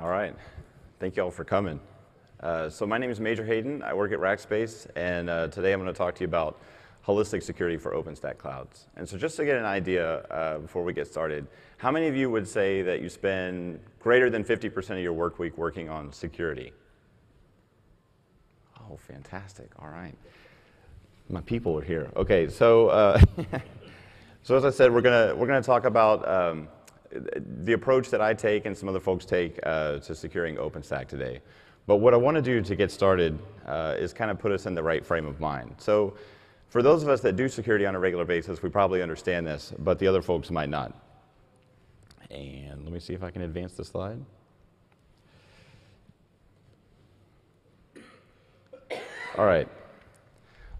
All right. Thank you all for coming. Uh, so my name is Major Hayden. I work at Rackspace, and uh, today I'm going to talk to you about holistic security for OpenStack clouds. And so just to get an idea uh, before we get started, how many of you would say that you spend greater than 50% of your work week working on security? Oh, fantastic. All right. My people are here. Okay, so, uh, so as I said, we're going to we're gonna talk about um, the approach that I take and some other folks take uh, to securing OpenStack today. But what I want to do to get started uh, is kind of put us in the right frame of mind. So for those of us that do security on a regular basis, we probably understand this, but the other folks might not. And let me see if I can advance the slide. All right.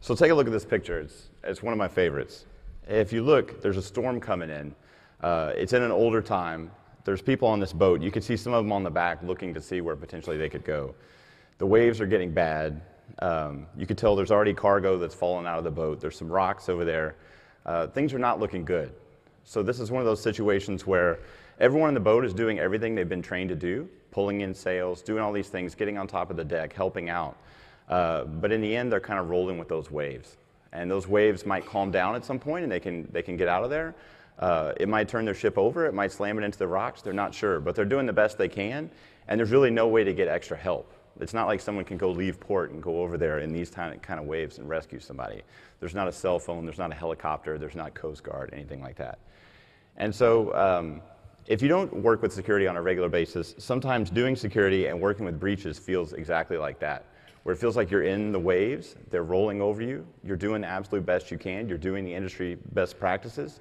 So take a look at this picture. It's, it's one of my favorites. If you look, there's a storm coming in. Uh, it's in an older time. There's people on this boat. You can see some of them on the back looking to see where potentially they could go. The waves are getting bad. Um, you can tell there's already cargo that's fallen out of the boat. There's some rocks over there. Uh, things are not looking good. So this is one of those situations where everyone in the boat is doing everything they've been trained to do, pulling in sails, doing all these things, getting on top of the deck, helping out. Uh, but in the end, they're kind of rolling with those waves. And those waves might calm down at some point and they can, they can get out of there. Uh, it might turn their ship over, it might slam it into the rocks, they're not sure, but they're doing the best they can, and there's really no way to get extra help. It's not like someone can go leave port and go over there in these kind of waves and rescue somebody. There's not a cell phone, there's not a helicopter, there's not Coast Guard, anything like that. And so, um, if you don't work with security on a regular basis, sometimes doing security and working with breaches feels exactly like that, where it feels like you're in the waves, they're rolling over you, you're doing the absolute best you can, you're doing the industry best practices,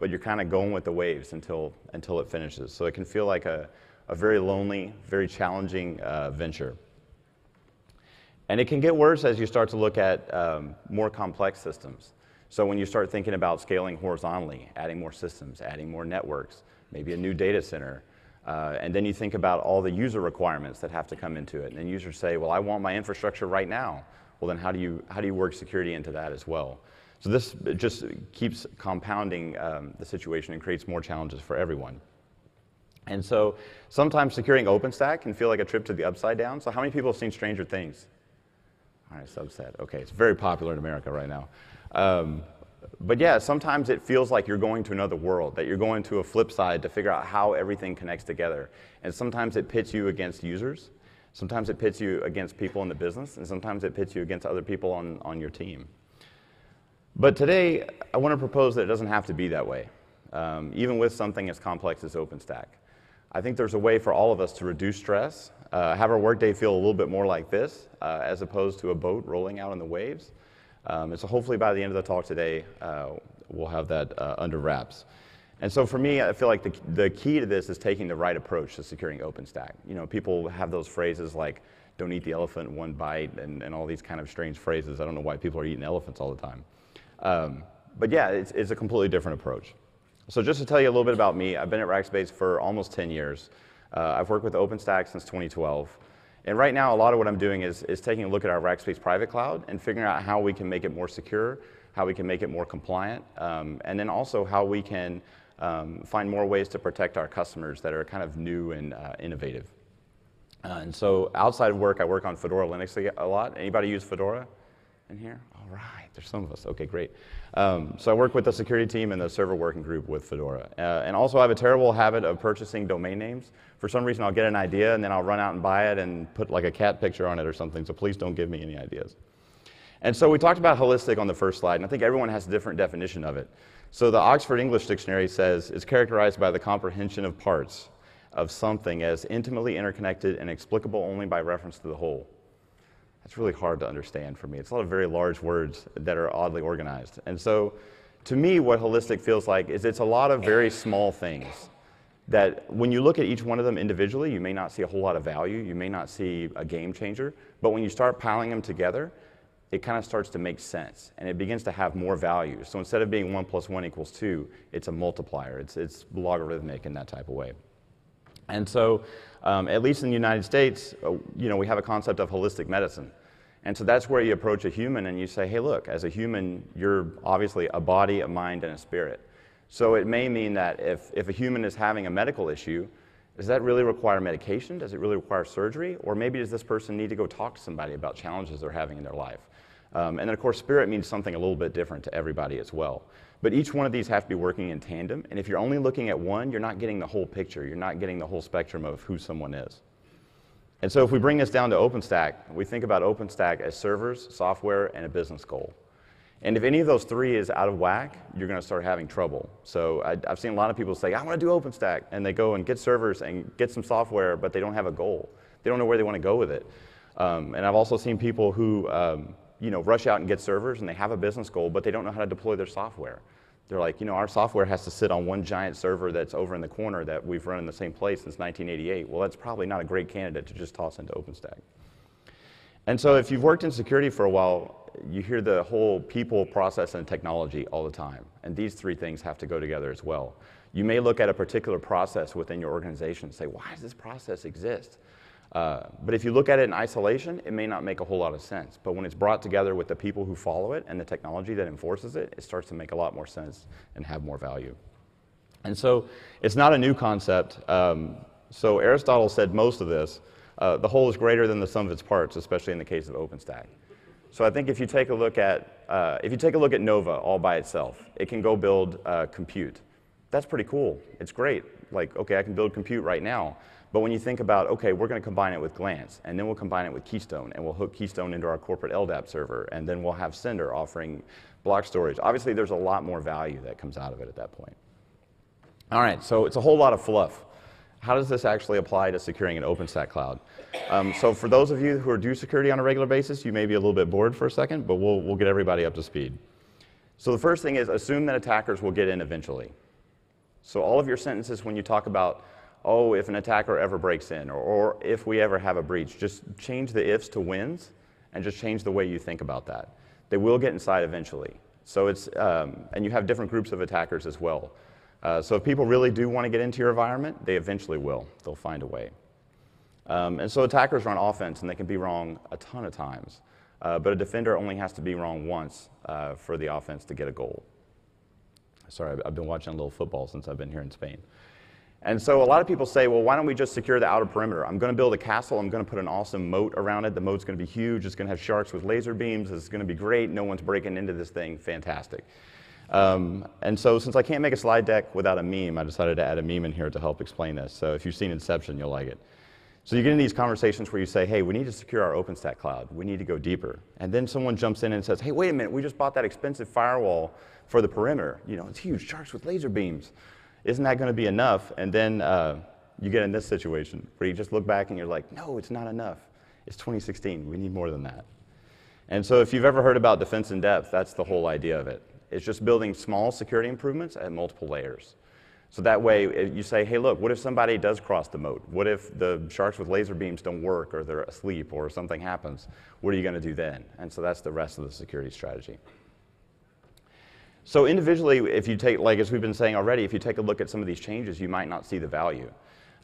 but you're kind of going with the waves until, until it finishes. So it can feel like a, a very lonely, very challenging uh, venture. And it can get worse as you start to look at um, more complex systems. So when you start thinking about scaling horizontally, adding more systems, adding more networks, maybe a new data center, uh, and then you think about all the user requirements that have to come into it. And then users say, well, I want my infrastructure right now. Well, then how do you, how do you work security into that as well? So this just keeps compounding um, the situation and creates more challenges for everyone. And so sometimes securing OpenStack can feel like a trip to the upside down. So how many people have seen Stranger Things? All right, subset. Okay, it's very popular in America right now. Um, but yeah, sometimes it feels like you're going to another world, that you're going to a flip side to figure out how everything connects together. And sometimes it pits you against users, sometimes it pits you against people in the business, and sometimes it pits you against other people on, on your team. But today, I want to propose that it doesn't have to be that way, um, even with something as complex as OpenStack. I think there's a way for all of us to reduce stress, uh, have our workday feel a little bit more like this, uh, as opposed to a boat rolling out in the waves. Um, and so hopefully by the end of the talk today, uh, we'll have that uh, under wraps. And so for me, I feel like the, the key to this is taking the right approach to securing OpenStack. You know, people have those phrases like, don't eat the elephant in one bite, and, and all these kind of strange phrases. I don't know why people are eating elephants all the time. Um, but yeah, it's, it's, a completely different approach. So just to tell you a little bit about me, I've been at Rackspace for almost 10 years. Uh, I've worked with OpenStack since 2012. And right now, a lot of what I'm doing is, is taking a look at our Rackspace private cloud and figuring out how we can make it more secure, how we can make it more compliant, um, and then also how we can um, find more ways to protect our customers that are kind of new and uh, innovative. Uh, and so outside of work, I work on Fedora Linux a lot. Anybody use Fedora in here? All right. There's some of us. Okay, great. Um, so I work with the security team and the server working group with Fedora. Uh, and also I have a terrible habit of purchasing domain names. For some reason I'll get an idea and then I'll run out and buy it and put like a cat picture on it or something, so please don't give me any ideas. And so we talked about holistic on the first slide, and I think everyone has a different definition of it. So the Oxford English Dictionary says it's characterized by the comprehension of parts of something as intimately interconnected and explicable only by reference to the whole. That's really hard to understand for me. It's a lot of very large words that are oddly organized. And so, to me, what holistic feels like is it's a lot of very small things that when you look at each one of them individually, you may not see a whole lot of value, you may not see a game changer, but when you start piling them together, it kind of starts to make sense and it begins to have more value. So instead of being 1 plus 1 equals 2, it's a multiplier, it's, it's logarithmic in that type of way. And so, um, at least in the United States, uh, you know, we have a concept of holistic medicine. And so that's where you approach a human and you say, hey, look, as a human, you're obviously a body, a mind, and a spirit. So it may mean that if, if a human is having a medical issue, Does that really require medication? Does it really require surgery? Or maybe does this person need to go talk to somebody about challenges they're having in their life? Um, and then, of course, spirit means something a little bit different to everybody as well. But each one of these have to be working in tandem. And if you're only looking at one, you're not getting the whole picture. You're not getting the whole spectrum of who someone is. And so if we bring this down to OpenStack, we think about OpenStack as servers, software, and a business goal. And if any of those three is out of whack, you're going to start having trouble. So I, have seen a lot of people say, I want to do OpenStack. And they go and get servers and get some software, but they don't have a goal. They don't know where they want to go with it. Um, and I've also seen people who um, you know, rush out and get servers and they have a business goal, but they don't know how to deploy their software. They're like, you know, our software has to sit on one giant server that's over in the corner that we've run in the same place since 1988. Well, that's probably not a great candidate to just toss into OpenStack. And so if you've worked in security for a while, you hear the whole people, process, and technology all the time. And these three things have to go together as well. You may look at a particular process within your organization and say, why does this process exist? Uh, but if you look at it in isolation, it may not make a whole lot of sense. But when it's brought together with the people who follow it and the technology that enforces it, it starts to make a lot more sense and have more value. And so it's not a new concept. Um, so Aristotle said most of this. Uh, the whole is greater than the sum of its parts, especially in the case of OpenStack. So I think if you take a look at uh, if you take a look at Nova all by itself, it can go build uh, compute. That's pretty cool. It's great. Like okay, I can build compute right now. But when you think about, okay, we're going to combine it with Glance, and then we'll combine it with Keystone, and we'll hook Keystone into our corporate LDAP server, and then we'll have Cinder offering block storage. Obviously, there's a lot more value that comes out of it at that point. All right, so it's a whole lot of fluff. How does this actually apply to securing an OpenStack cloud? Um, so for those of you who do security on a regular basis, you may be a little bit bored for a second, but we'll, we'll get everybody up to speed. So the first thing is assume that attackers will get in eventually. So all of your sentences when you talk about oh, if an attacker ever breaks in, or, or if we ever have a breach. Just change the ifs to wins and just change the way you think about that. They will get inside eventually. So it's, um, and you have different groups of attackers as well. Uh, so if people really do want to get into your environment, they eventually will. They'll find a way. Um, and so attackers run offense, and they can be wrong a ton of times. Uh, but a defender only has to be wrong once uh, for the offense to get a goal. Sorry, I've been watching a little football since I've been here in Spain. And so a lot of people say, well, why don't we just secure the outer perimeter? I'm going to build a castle. I'm going to put an awesome moat around it. The moat's going to be huge. It's going to have sharks with laser beams. It's going to be great. No one's breaking into this thing. Fantastic. Um, and so since I can't make a slide deck without a meme, I decided to add a meme in here to help explain this. So if you've seen Inception, you'll like it. So you get in these conversations where you say, hey, we need to secure our OpenStack cloud. We need to go deeper. And then someone jumps in and says, hey, wait a minute. We just bought that expensive firewall for the perimeter. You know, it's huge. Sharks with laser beams isn't that going to be enough? And then uh, you get in this situation where you just look back and you're like, no, it's not enough. It's 2016. We need more than that. And so if you've ever heard about defense in depth, that's the whole idea of it. It's just building small security improvements at multiple layers. So that way you say, hey, look, what if somebody does cross the moat? What if the sharks with laser beams don't work or they're asleep or something happens? What are you going to do then? And so that's the rest of the security strategy. So individually, if you take, like as we've been saying already, if you take a look at some of these changes, you might not see the value.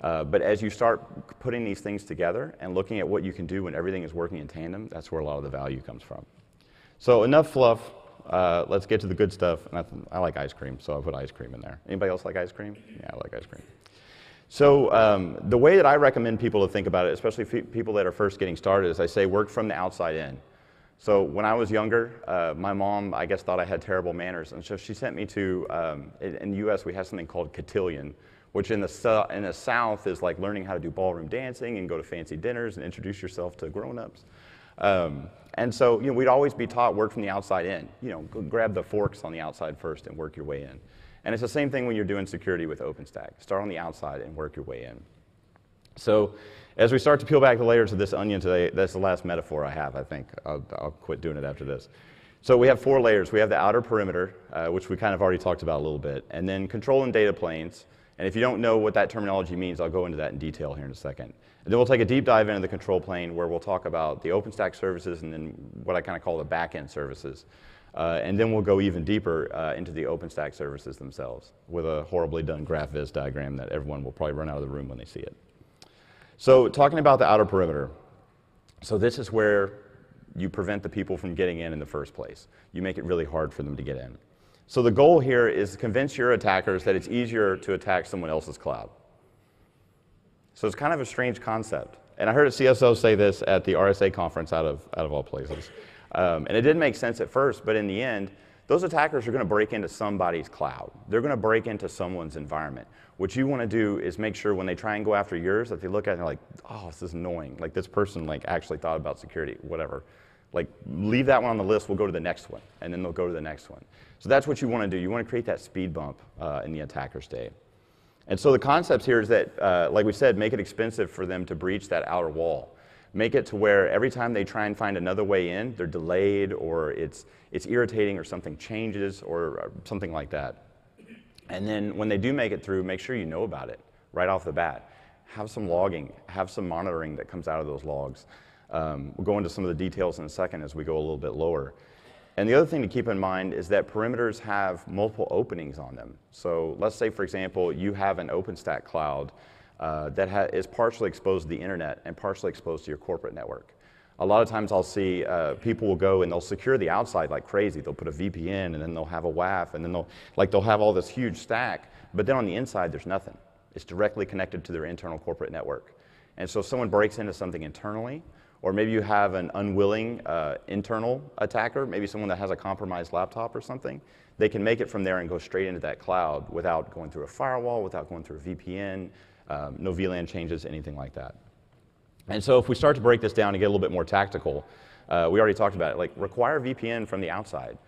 Uh, but as you start putting these things together and looking at what you can do when everything is working in tandem, that's where a lot of the value comes from. So enough fluff. Uh, let's get to the good stuff. I, I, like ice cream, so I put ice cream in there. Anybody else like ice cream? Yeah, I like ice cream. So um, the way that I recommend people to think about it, especially people that are first getting started, is I say work from the outside in. So when I was younger, uh, my mom, I guess, thought I had terrible manners. And so she sent me to, um, in, in, the US, we have something called cotillion, which in the, in the South is like learning how to do ballroom dancing and go to fancy dinners and introduce yourself to grown-ups. Um, and so, you know, we'd always be taught work from the outside in. You know, grab the forks on the outside first and work your way in. And it's the same thing when you're doing security with OpenStack. Start on the outside and work your way in. So as we start to peel back the layers of this onion today, that's the last metaphor I have, I think. I'll, I'll quit doing it after this. So we have four layers. We have the outer perimeter, uh, which we kind of already talked about a little bit, and then control and data planes. And if you don't know what that terminology means, I'll go into that in detail here in a second. And then we'll take a deep dive into the control plane where we'll talk about the OpenStack services and then what I kind of call the backend services. Uh, and then we'll go even deeper uh, into the OpenStack services themselves with a horribly done GraphViz diagram that everyone will probably run out of the room when they see it. So, talking about the outer perimeter. So, this is where you prevent the people from getting in in the first place. You make it really hard for them to get in. So, the goal here is to convince your attackers that it's easier to attack someone else's cloud. So it's kind of a strange concept. And I heard a CSO say this at the RSA conference out of, out of all places. Um, and it didn't make sense at first, but in the end, those attackers are going to break into somebody's cloud. They're going to break into someone's environment. What you want to do is make sure when they try and go after yours that they look at it and they're like, oh, this is annoying. Like this person like actually thought about security, whatever. Like leave that one on the list. We'll go to the next one, and then they'll go to the next one. So that's what you want to do. You want to create that speed bump uh, in the attacker's day. And so the concepts here is that, uh, like we said, make it expensive for them to breach that outer wall. Make it to where every time they try and find another way in, they're delayed or it's, it's irritating or something changes or, something like that. And then when they do make it through, make sure you know about it right off the bat. Have some logging, have some monitoring that comes out of those logs. Um, we'll go into some of the details in a second as we go a little bit lower. And the other thing to keep in mind is that perimeters have multiple openings on them. So let's say, for example, you have an OpenStack cloud uh, that is partially exposed to the internet and partially exposed to your corporate network. A lot of times I'll see uh, people will go and they'll secure the outside like crazy. They'll put a VPN and then they'll have a WAF and then they'll, like they'll have all this huge stack, but then on the inside there's nothing. It's directly connected to their internal corporate network. And so if someone breaks into something internally, or maybe you have an unwilling uh, internal attacker, maybe someone that has a compromised laptop or something. They can make it from there and go straight into that cloud without going through a firewall, without going through a VPN, um, no VLAN changes, anything like that. And so if we start to break this down and get a little bit more tactical, uh, we already talked about it, like require VPN from the outside.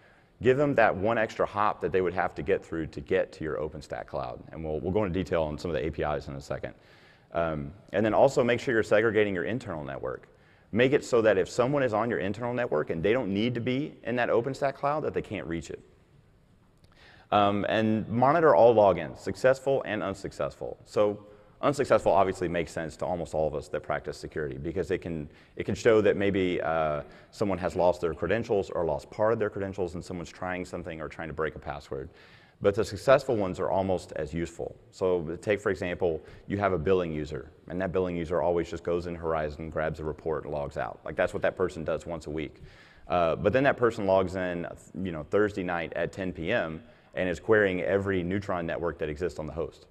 Give them that one extra hop that they would have to get through to get to your OpenStack cloud. And we'll, we'll go into detail on some of the APIs in a second. Um, and then also make sure you're segregating your internal network. Make it so that if someone is on your internal network and they don't need to be in that OpenStack cloud, that they can't reach it. Um, and monitor all logins, successful and unsuccessful. So unsuccessful obviously makes sense to almost all of us that practice security because it can, it can show that maybe uh, someone has lost their credentials or lost part of their credentials and someone's trying something or trying to break a password. But the successful ones are almost as useful. So take, for example, you have a billing user, and that billing user always just goes in Horizon, grabs a report, and logs out. Like that's what that person does once a week. Uh, but then that person logs in, you know, Thursday night at 10 p.m. and is querying every Neutron network that exists on the host.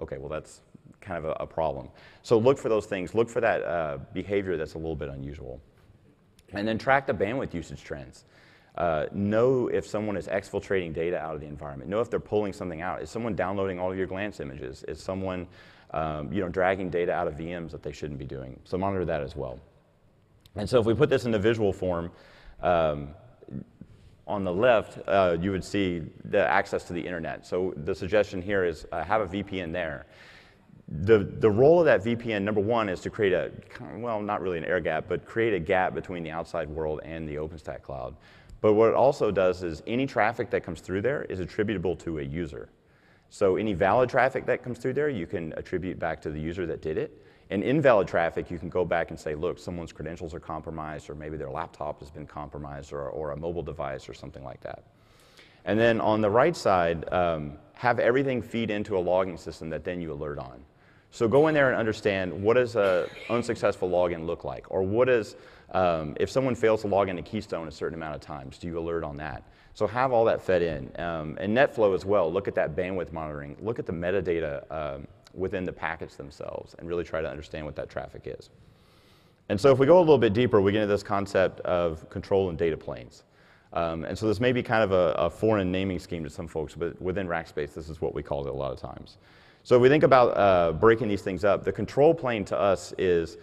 Okay, well that's kind of a, a problem. So look for those things. Look for that uh, behavior that's a little bit unusual. And then track the bandwidth usage trends. Uh, know if someone is exfiltrating data out of the environment. Know if they're pulling something out. Is someone downloading all of your glance images? Is someone um, you know, dragging data out of VMs that they shouldn't be doing? So monitor that as well. And so if we put this in the visual form, um, on the left, uh, you would see the access to the internet. So the suggestion here is uh, have a VPN there. The, the role of that VPN, number one, is to create a, well, not really an air gap, but create a gap between the outside world and the OpenStack cloud. But what it also does is any traffic that comes through there is attributable to a user. So any valid traffic that comes through there, you can attribute back to the user that did it. And invalid traffic, you can go back and say, look, someone's credentials are compromised, or maybe their laptop has been compromised, or, or a mobile device, or something like that. And then on the right side, um, have everything feed into a logging system that then you alert on. So go in there and understand what does an unsuccessful login look like, or what is um, if someone fails to log into Keystone a certain amount of times, do you alert on that? So have all that fed in. Um, and NetFlow as well, look at that bandwidth monitoring, look at the metadata um, within the packets themselves, and really try to understand what that traffic is. And so if we go a little bit deeper, we get into this concept of control and data planes. Um, and so this may be kind of a, a, foreign naming scheme to some folks, but within Rackspace, this is what we call it a lot of times. So if we think about uh, breaking these things up, the control plane to us is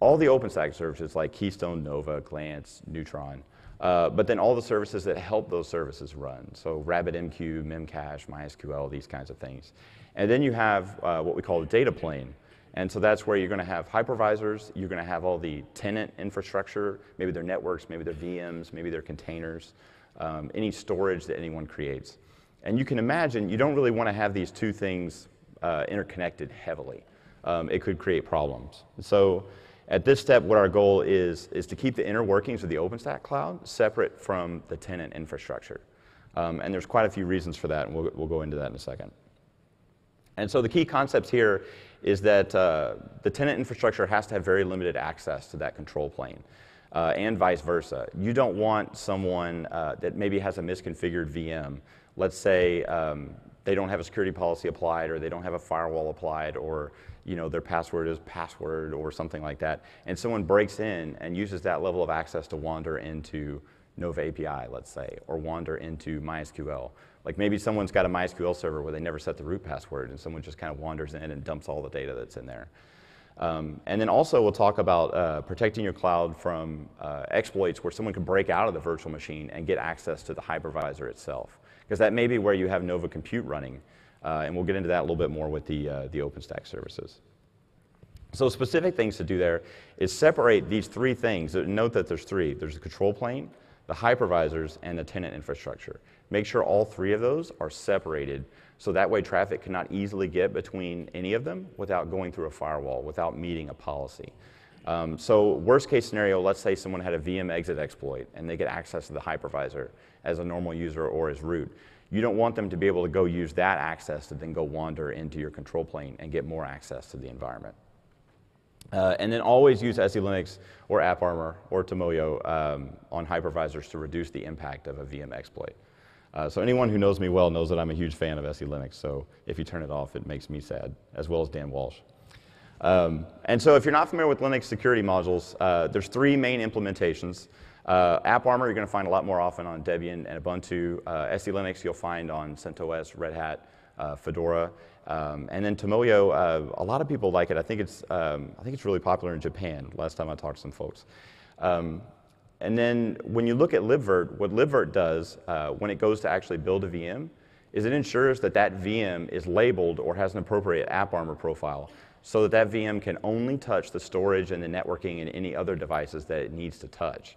all the OpenStack services like Keystone, Nova, Glance, Neutron, uh, but then all the services that help those services run. So RabbitMQ, Memcache, MySQL, these kinds of things. And then you have uh, what we call a data plane. And so that's where you're going to have hypervisors, you're going to have all the tenant infrastructure, maybe their networks, maybe their VMs, maybe their containers, um, any storage that anyone creates. And you can imagine you don't really want to have these two things uh, interconnected heavily. Um, it could create problems. So at this step, what our goal is, is to keep the inner workings of the OpenStack cloud separate from the tenant infrastructure. Um, and there's quite a few reasons for that, and we'll, we'll go into that in a second. And so the key concepts here is that uh, the tenant infrastructure has to have very limited access to that control plane. Uh, and vice versa. You don't want someone uh, that maybe has a misconfigured VM. Let's say um, they don't have a security policy applied, or they don't have a firewall applied, or you know, their password is password or something like that, and someone breaks in and uses that level of access to wander into Nova API, let's say, or wander into MySQL. Like maybe someone's got a MySQL server where they never set the root password, and someone just kind of wanders in and dumps all the data that's in there. Um, and then also we'll talk about uh, protecting your cloud from uh, exploits where someone can break out of the virtual machine and get access to the hypervisor itself. Because that may be where you have Nova Compute running. Uh, and we'll get into that a little bit more with the, uh, the OpenStack services. So specific things to do there is separate these three things. Note that there's three. There's the control plane, the hypervisors, and the tenant infrastructure. Make sure all three of those are separated so that way traffic cannot easily get between any of them without going through a firewall, without meeting a policy. Um, so worst case scenario, let's say someone had a VM exit exploit and they get access to the hypervisor as a normal user or as root. You don't want them to be able to go use that access to then go wander into your control plane and get more access to the environment. Uh, and then always use SE Linux or AppArmor or Tomoyo um, on hypervisors to reduce the impact of a VM exploit. Uh, so anyone who knows me well knows that I'm a huge fan of SE Linux. So if you turn it off, it makes me sad, as well as Dan Walsh. Um, and so if you're not familiar with Linux security modules, uh, there's three main implementations. Uh, AppArmor, you're going to find a lot more often on Debian and Ubuntu. Uh, SE Linux, you'll find on CentOS, Red Hat, uh, Fedora. Um, and then Tomoyo, uh, a lot of people like it. I think, it's, um, I think it's really popular in Japan, last time I talked to some folks. Um, and then when you look at libvirt, what libvirt does uh, when it goes to actually build a VM is it ensures that that VM is labeled or has an appropriate AppArmor profile so that that VM can only touch the storage and the networking and any other devices that it needs to touch.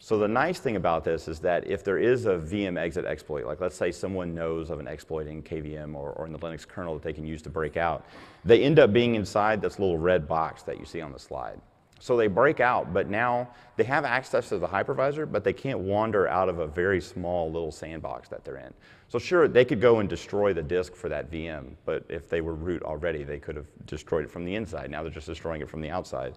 So the nice thing about this is that if there is a VM exit exploit, like let's say someone knows of an exploit in KVM or, or in the Linux kernel that they can use to break out, they end up being inside this little red box that you see on the slide. So they break out, but now they have access to the hypervisor, but they can't wander out of a very small little sandbox that they're in. So sure, they could go and destroy the disk for that VM, but if they were root already, they could have destroyed it from the inside. Now they're just destroying it from the outside.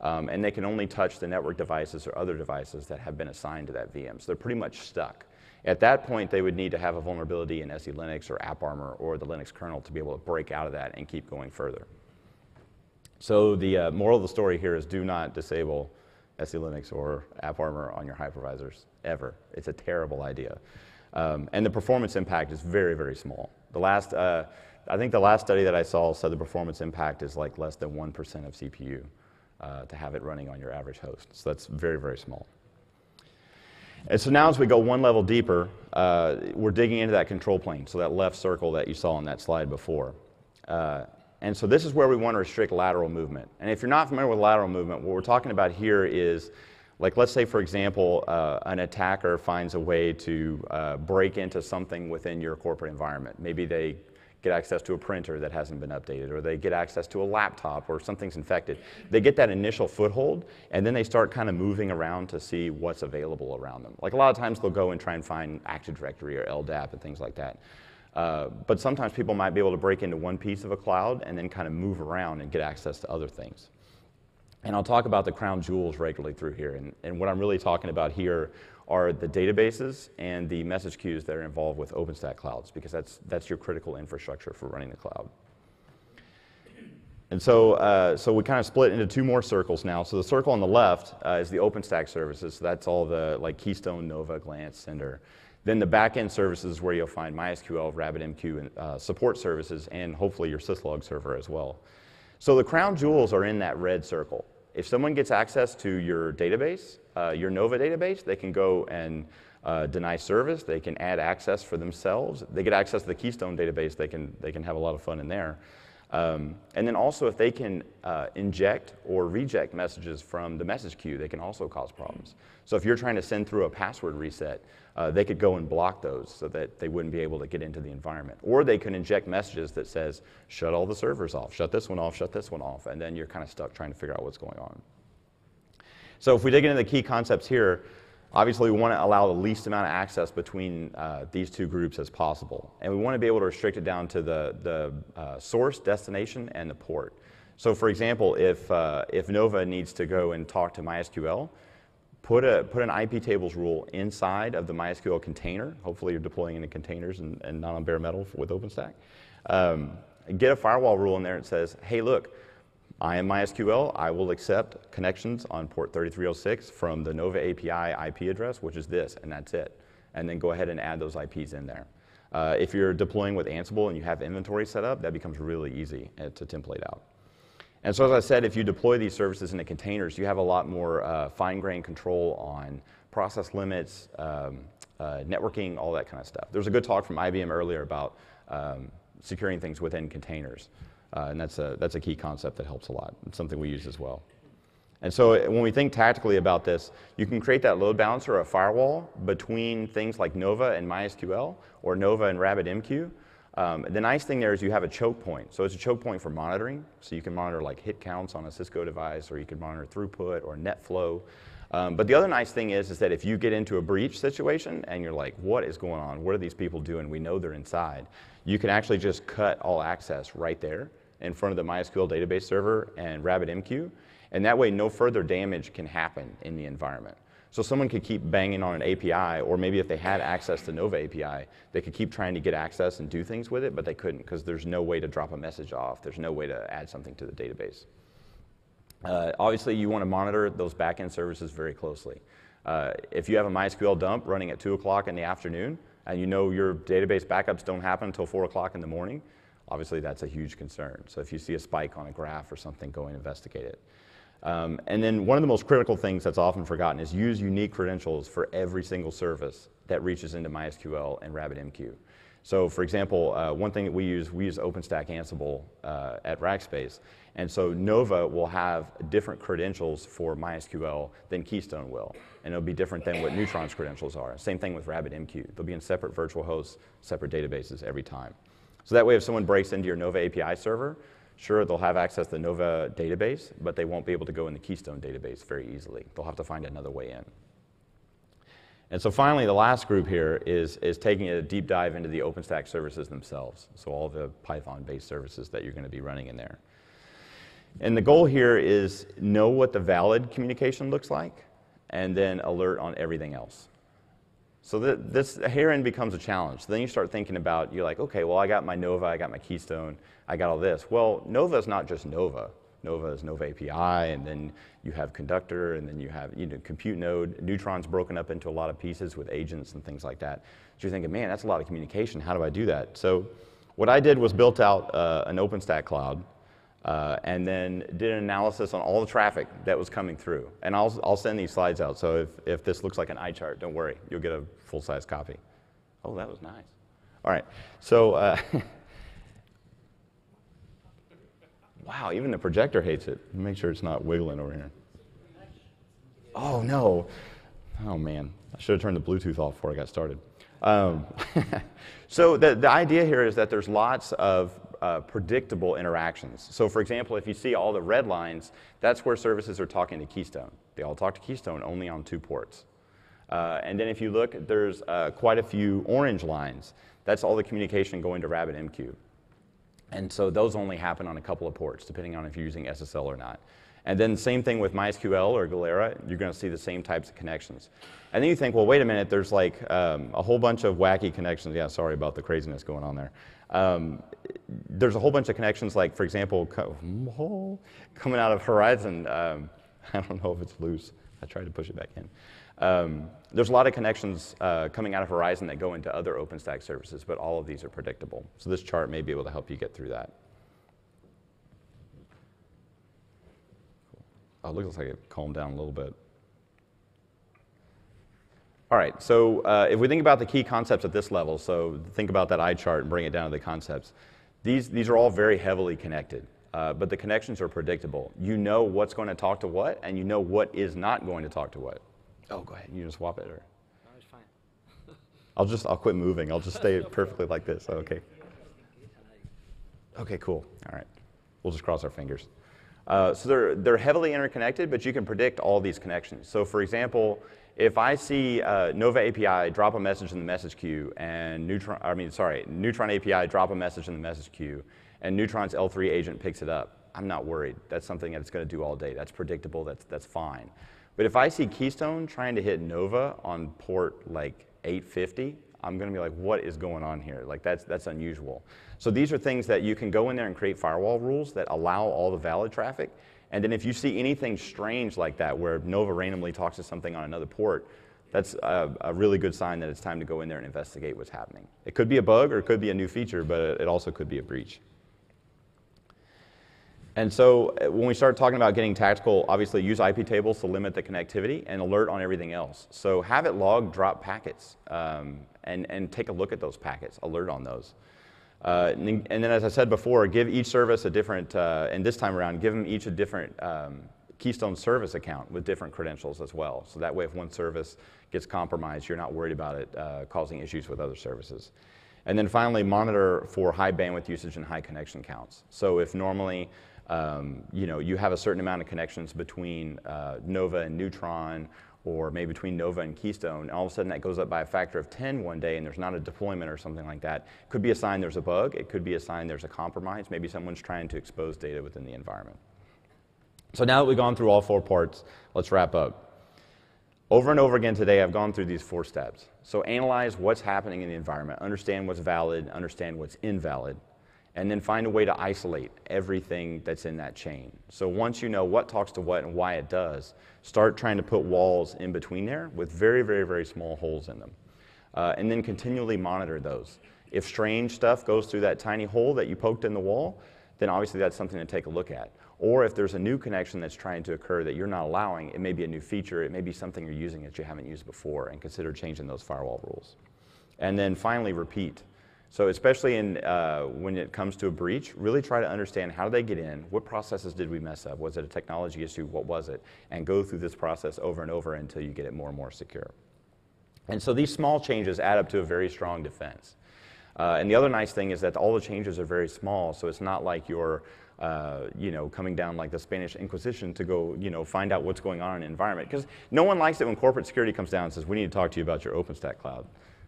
Um, and they can only touch the network devices or other devices that have been assigned to that VM. So they're pretty much stuck. At that point, they would need to have a vulnerability in SE Linux or AppArmor or the Linux kernel to be able to break out of that and keep going further. So the uh, moral of the story here is do not disable SE Linux or AppArmor on your hypervisors, ever. It's a terrible idea. Um, and the performance impact is very, very small. The last, uh, I think the last study that I saw said the performance impact is like less than 1% of CPU uh, to have it running on your average host. So that's very, very small. And so now as we go one level deeper, uh, we're digging into that control plane, so that left circle that you saw on that slide before. And so this is where we want to restrict lateral movement. And if you're not familiar with lateral movement, what we're talking about here is, like let's say for example, uh, an attacker finds a way to uh, break into something within your corporate environment. Maybe they get access to a printer that hasn't been updated, or they get access to a laptop, or something's infected. They get that initial foothold, and then they start kind of moving around to see what's available around them. Like a lot of times they'll go and try and find Active Directory or LDAP and things like that. Uh, but sometimes people might be able to break into one piece of a cloud and then kind of move around and get access to other things. And I'll talk about the crown jewels regularly through here. And, and what I'm really talking about here are the databases and the message queues that are involved with OpenStack clouds, because that's, that's your critical infrastructure for running the cloud. And so, uh, so we kind of split into two more circles now. So the circle on the left uh, is the OpenStack services. So that's all the like Keystone, Nova, Glance, Cinder. Then the backend services where you'll find MySQL, RabbitMQ, and uh, support services, and hopefully your syslog server as well. So the crown jewels are in that red circle. If someone gets access to your database, uh, your Nova database, they can go and uh, deny service. They can add access for themselves. They get access to the Keystone database. They can, they can have a lot of fun in there. Um, and then also if they can uh, inject or reject messages from the message queue, they can also cause problems. So if you're trying to send through a password reset, uh, they could go and block those so that they wouldn't be able to get into the environment. Or they can inject messages that says, shut all the servers off, shut this one off, shut this one off, and then you're kind of stuck trying to figure out what's going on. So if we dig into the key concepts here, Obviously, we want to allow the least amount of access between uh, these two groups as possible. And we want to be able to restrict it down to the, the uh, source, destination, and the port. So for example, if, uh, if Nova needs to go and talk to MySQL, put, a, put an IP tables rule inside of the MySQL container. Hopefully, you're deploying into containers and, and not on bare metal with OpenStack. Um, get a firewall rule in there that says, hey, look, I am MySQL. I will accept connections on port 3306 from the Nova API IP address, which is this, and that's it. And then go ahead and add those IPs in there. Uh, if you're deploying with Ansible and you have inventory set up, that becomes really easy uh, to template out. And so, as I said, if you deploy these services into containers, you have a lot more uh, fine grained control on process limits, um, uh, networking, all that kind of stuff. There was a good talk from IBM earlier about um, securing things within containers. Uh, and that's a, that's a key concept that helps a lot. It's something we use as well. And so when we think tactically about this, you can create that load balancer or a firewall between things like Nova and MySQL or Nova and RabbitMQ. Um, the nice thing there is you have a choke point. So it's a choke point for monitoring. So you can monitor like hit counts on a Cisco device or you can monitor throughput or net flow. Um, but the other nice thing is, is that if you get into a breach situation and you're like, what is going on? What are these people doing? We know they're inside. You can actually just cut all access right there in front of the MySQL database server and RabbitMQ. And that way, no further damage can happen in the environment. So someone could keep banging on an API, or maybe if they had access to Nova API, they could keep trying to get access and do things with it, but they couldn't because there's no way to drop a message off. There's no way to add something to the database. Uh, obviously, you want to monitor those backend services very closely. Uh, if you have a MySQL dump running at 2 o'clock in the afternoon, and you know your database backups don't happen until 4 o'clock in the morning, obviously that's a huge concern. So if you see a spike on a graph or something, go and investigate it. Um, and then one of the most critical things that's often forgotten is use unique credentials for every single service that reaches into MySQL and RabbitMQ. So for example, uh, one thing that we use, we use OpenStack Ansible uh, at Rackspace. And so Nova will have different credentials for MySQL than Keystone will. And it'll be different than what Neutron's credentials are. Same thing with RabbitMQ. They'll be in separate virtual hosts, separate databases every time. So that way if someone breaks into your Nova API server, Sure, they'll have access to the Nova database, but they won't be able to go in the Keystone database very easily. They'll have to find another way in. And so finally, the last group here is, is taking a deep dive into the OpenStack services themselves. So all the Python-based services that you're going to be running in there. And the goal here is know what the valid communication looks like, and then alert on everything else. So this herein becomes a challenge. Then you start thinking about, you're like, okay, well, I got my Nova, I got my Keystone, I got all this. Well, Nova is not just Nova. Nova is Nova API, and then you have Conductor, and then you have you know, Compute Node. Neutron's broken up into a lot of pieces with agents and things like that. So you're thinking, man, that's a lot of communication. How do I do that? So what I did was built out uh, an OpenStack cloud uh, and then did an analysis on all the traffic that was coming through. And I'll, I'll send these slides out, so if, if this looks like an eye chart, don't worry, you'll get a full-size copy. Oh, that was nice. All right, so, uh, wow, even the projector hates it. Make sure it's not wiggling over here. Oh, no. Oh, man, I should have turned the Bluetooth off before I got started. Um, so the, the idea here is that there's lots of uh, predictable interactions. So for example, if you see all the red lines, that's where services are talking to Keystone. They all talk to Keystone only on two ports. Uh, and then if you look, there's uh, quite a few orange lines. That's all the communication going to RabbitMQ. And so those only happen on a couple of ports, depending on if you're using SSL or not. And then same thing with MySQL or Galera, you're going to see the same types of connections. And then you think, well, wait a minute, there's like um, a whole bunch of wacky connections. Yeah, sorry about the craziness going on there. Um, there's a whole bunch of connections, like, for example, co coming out of Horizon. Um, I don't know if it's loose. I tried to push it back in. Um, there's a lot of connections uh, coming out of Horizon that go into other OpenStack services, but all of these are predictable. So this chart may be able to help you get through that. Oh, it looks like it calmed down a little bit. All right, so uh, if we think about the key concepts at this level, so think about that eye chart and bring it down to the concepts. These, these are all very heavily connected, uh, but the connections are predictable. You know what's going to talk to what, and you know what is not going to talk to what. Oh, go ahead. You just swap it, or? No, it's fine. I'll just, I'll quit moving. I'll just stay perfectly like this. Okay. Okay, cool. All right. We'll just cross our fingers. Uh, so they're, they're heavily interconnected, but you can predict all these connections. So for example, if I see uh, Nova API drop a message in the message queue and Neutron, I mean, sorry, Neutron API drop a message in the message queue and Neutron's L3 agent picks it up, I'm not worried. That's something that it's going to do all day. That's predictable. That's, that's fine. But if I see Keystone trying to hit Nova on port like 850, I'm going to be like, what is going on here? Like that's that's unusual. So these are things that you can go in there and create firewall rules that allow all the valid traffic. And then if you see anything strange like that, where Nova randomly talks to something on another port, that's a, a, really good sign that it's time to go in there and investigate what's happening. It could be a bug or it could be a new feature, but it also could be a breach. And so uh, when we start talking about getting tactical, obviously use IP tables to limit the connectivity and alert on everything else. So have it log drop packets um, and, and take a look at those packets, alert on those. Uh, and, and, then as I said before, give each service a different, uh, and this time around, give them each a different um, Keystone service account with different credentials as well. So that way if one service gets compromised, you're not worried about it uh, causing issues with other services. And then finally, monitor for high bandwidth usage and high connection counts. So if normally um, you know, you have a certain amount of connections between uh, Nova and Neutron, or maybe between Nova and Keystone, and all of a sudden that goes up by a factor of 10 one day and there's not a deployment or something like that. Could be a sign there's a bug, it could be a sign there's a compromise, maybe someone's trying to expose data within the environment. So now that we've gone through all four parts, let's wrap up. Over and over again today, I've gone through these four steps. So analyze what's happening in the environment, understand what's valid, understand what's invalid, and then find a way to isolate everything that's in that chain. So once you know what talks to what and why it does, start trying to put walls in between there with very, very, very small holes in them. Uh, and then continually monitor those. If strange stuff goes through that tiny hole that you poked in the wall, then obviously that's something to take a look at. Or if there's a new connection that's trying to occur that you're not allowing, it may be a new feature, it may be something you're using that you haven't used before, and consider changing those firewall rules. And then finally, repeat. So especially in, uh, when it comes to a breach, really try to understand how did they get in, what processes did we mess up, was it a technology issue, what was it, and go through this process over and over until you get it more and more secure. And so these small changes add up to a very strong defense. Uh, and the other nice thing is that all the changes are very small, so it's not like you're uh, you know, coming down like the Spanish Inquisition to go, you know, find out what's going on in an environment. Because no one likes it when corporate security comes down and says, we need to talk to you about your OpenStack cloud.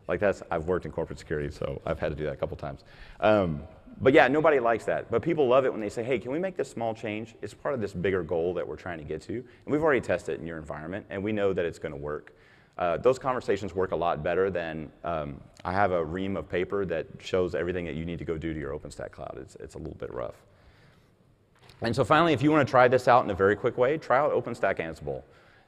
Like that's, I've worked in corporate security, so I've had to do that a couple times. Um, but yeah, nobody likes that. But people love it when they say, hey, can we make this small change? It's part of this bigger goal that we're trying to get to. And we've already tested it in your environment, and we know that it's going to work. Uh, those conversations work a lot better than um, I have a ream of paper that shows everything that you need to go do to your OpenStack cloud. It's, it's a little bit rough. And so finally, if you want to try this out in a very quick way, try out OpenStack Ansible.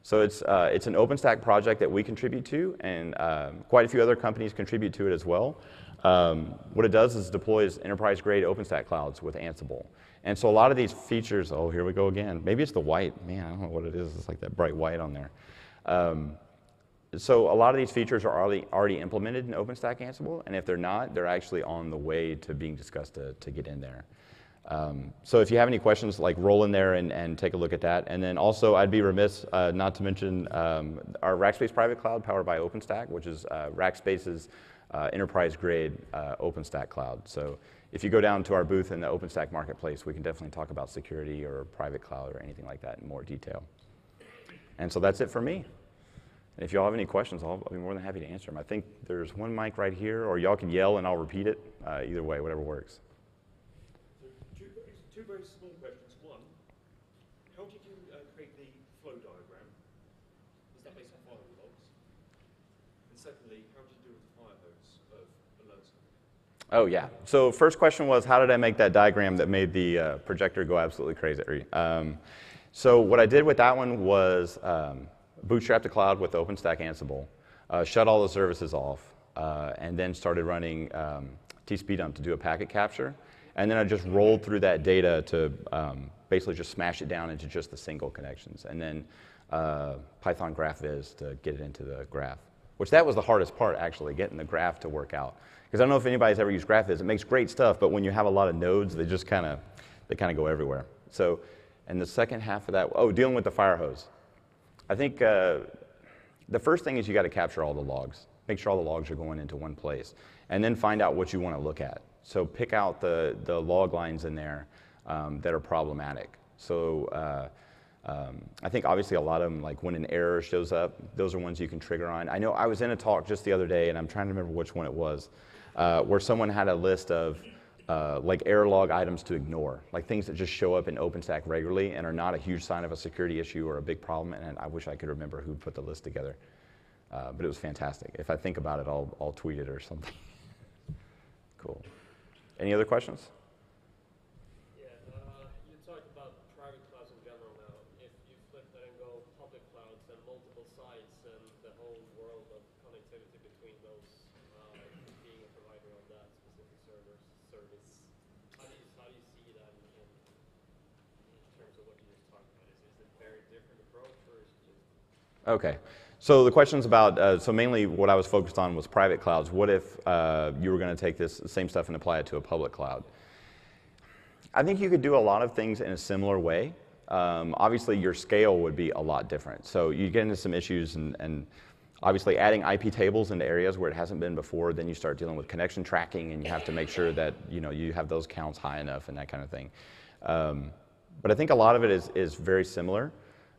So it's, uh, it's an OpenStack project that we contribute to, and um, quite a few other companies contribute to it as well. Um, what it does is deploys enterprise-grade OpenStack clouds with Ansible. And so a lot of these features, oh, here we go again. Maybe it's the white. Man, I don't know what it is. It's like that bright white on there. Um, so a lot of these features are already, already implemented in OpenStack Ansible, and if they're not, they're actually on the way to being discussed to, to get in there. Um, so if you have any questions, like roll in there and, and take a look at that. And then also, I'd be remiss uh, not to mention um, our Rackspace private cloud powered by OpenStack, which is uh, Rackspace's uh, enterprise-grade uh, OpenStack cloud. So if you go down to our booth in the OpenStack marketplace, we can definitely talk about security or private cloud or anything like that in more detail. And so that's it for me. And if y'all have any questions, I'll, I'll, be more than happy to answer them. I think there's one mic right here, or y'all can yell and I'll repeat it. Uh, either way, whatever works. Two very small questions. One, how did you uh, create the flow diagram? Was that based on file logs? And secondly, how did you do with the fire hose of alerts? Oh, yeah. So first question was, how did I make that diagram that made the uh, projector go absolutely crazy? Um, so what I did with that one was um, bootstrap the cloud with OpenStack Ansible, uh, shut all the services off, uh, and then started running um, to do a packet capture. And then I just rolled through that data to um, basically just smash it down into just the single connections. And then uh, Python GraphViz to get it into the graph, which that was the hardest part, actually, getting the graph to work out. Because I don't know if anybody's ever used GraphViz. It makes great stuff, but when you have a lot of nodes, they just kind of they kind of go everywhere. So, and the second half of that, oh, dealing with the fire hose. I think uh, the first thing is you got to capture all the logs. Make sure all the logs are going into one place. And then find out what you want to look at. So pick out the, the log lines in there um, that are problematic. So uh, um, I think obviously a lot of them, like when an error shows up, those are ones you can trigger on. I know I was in a talk just the other day, and I'm trying to remember which one it was, uh, where someone had a list of uh, like error log items to ignore, like things that just show up in OpenStack regularly and are not a huge sign of a security issue or a big problem. And I wish I could remember who put the list together, uh, but it was fantastic. If I think about it, I'll, I'll tweet it or something. cool. Any other questions? Yeah, uh, you talked about private clouds in general now. If you flip that and go public clouds and multiple sites and the whole world of connectivity between those, uh, being a provider of that specific server service, how do you, how do you see that in, terms of what you just talked about? Is, is it a very different approach or is it just Okay. So the questions about, uh, so mainly what I was focused on was private clouds. What if uh, you were going to take this same stuff and apply it to a public cloud? I think you could do a lot of things in a similar way. Um, obviously, your scale would be a lot different. So you get into some issues and, and obviously adding IP tables into areas where it hasn't been before, then you start dealing with connection tracking and you have to make sure that you, know, you have those counts high enough and that kind of thing. Um, but I think a lot of it is, is very similar.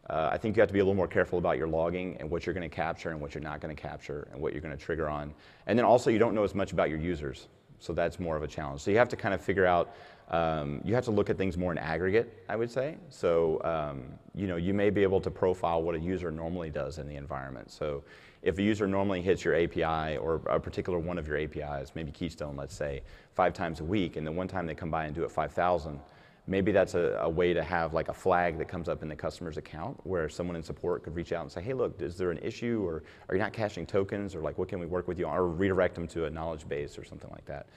Uh, I think you have to be a little more careful about your logging and what you're going to capture and what you're not going to capture and what you're going to trigger on. And then also, you don't know as much about your users. So that's more of a challenge. So you have to kind of figure out, um, you have to look at things more in aggregate, I would say. So, um, you know, you may be able to profile what a user normally does in the environment. So if a user normally hits your API or a particular one of your APIs, maybe Keystone, let's say, five times a week, and then one time they come by and do it 5,000, maybe that's a, a, way to have like a flag that comes up in the customer's account where someone in support could reach out and say, hey, look, is there an issue or are you not caching tokens or like what can we work with you on or redirect them to a knowledge base or something like that.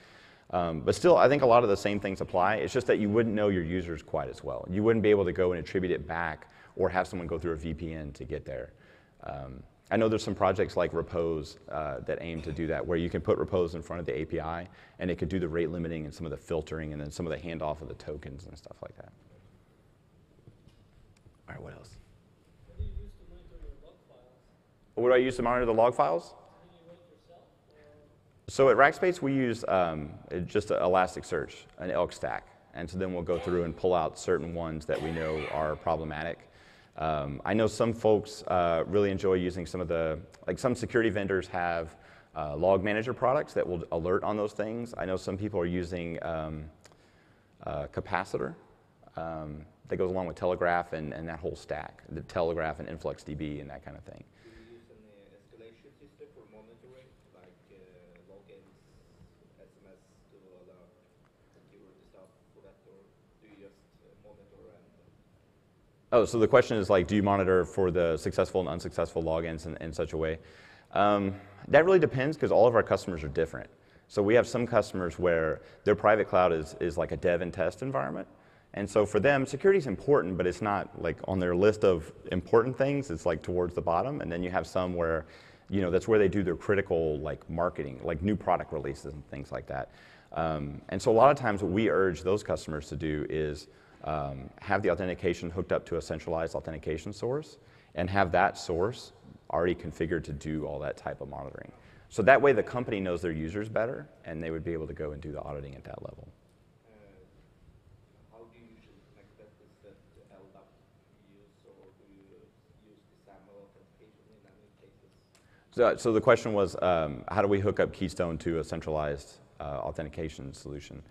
Um, but still, I think a lot of the same things apply. It's just that you wouldn't know your users quite as well. You wouldn't be able to go and attribute it back or have someone go through a VPN to get there. Um, I know there's some projects like Repose uh, that aim to do that, where you can put Repose in front of the API, and it could do the rate limiting and some of the filtering, and then some of the handoff of the tokens and stuff like that. All right, what else? What do you use to monitor your log files? What do I use to monitor the log files? So at Rackspace, we use um, just Elasticsearch, an elk stack. And so then we'll go through and pull out certain ones that we know are problematic. Um, I know some folks uh, really enjoy using some of the, like some security vendors have uh, log manager products that will alert on those things. I know some people are using um, uh, Kapacitor um, that goes along with Telegraf and, and that whole stack, the Telegraf and InfluxDB and that kind of thing. Do you use an uh, escalation system for monitoring, like uh, logins, SMS to alert security stuff for that, or do you just uh, monitor and Oh, so the question is like, do you monitor for the successful and unsuccessful logins in, in such a way? Um, that really depends because all of our customers are different. So we have some customers where their private cloud is, is like a dev and test environment. And so for them, security is important, but it's not like on their list of important things. It's like towards the bottom. And then you have some where, you know, that's where they do their critical like marketing, like new product releases and things like that. Um, and so a lot of times what we urge those customers to do is um, have the authentication hooked up to a centralized authentication source and have that source already configured to do all that type of monitoring. So that way the company knows their users better and they would be able to go and do the auditing at that level. uh, how do you usually connect that? Is that LDAP you use, or do you use the SAML authentication in any cases? So, so the question was, um, how do we hook up Keystone to a centralized uh, authentication solution?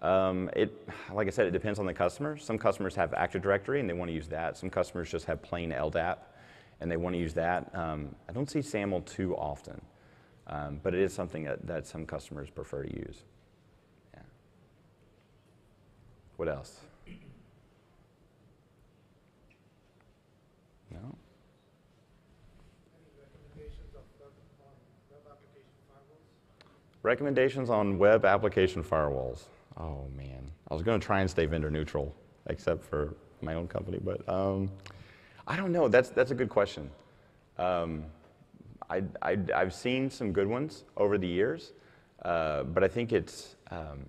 Um, it, like I said, it depends on the customer. Some customers have Active Directory and they want to use that. Some customers just have plain LDAP and they want to use that. Um, I don't see SAML too often, um, but it is something that, that some customers prefer to use. Yeah. What else? No? recommendations on web application firewalls? Oh man, I was going to try and stay vendor neutral, except for my own company, but um, I don't know. That's that's a good question. Um, I, I've seen some good ones over the years, uh, but I think it's um,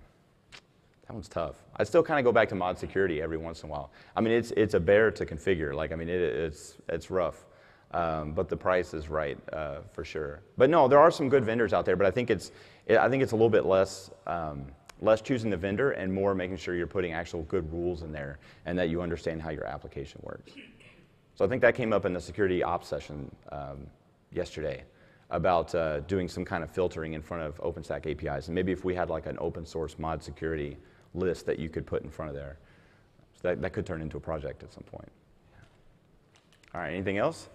that one's tough. I still kind of go back to mod security every once in a while. I mean, it's it's a bear to configure. Like I mean, it, it's it's rough. Um, but the price is right uh, for sure. But no, there are some good vendors out there. But I think it's, it, I think it's a little bit less, um, less choosing the vendor and more making sure you're putting actual good rules in there and that you understand how your application works. So I think that came up in the security ops session um, yesterday. about uh, doing some kind of filtering in front of OpenStack APIs. And maybe if we had like an open source mod security list that you could put in front of there. So that, that could turn into a project at some point. All right, anything else?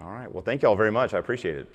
All right, well, thank you all very much. I appreciate it.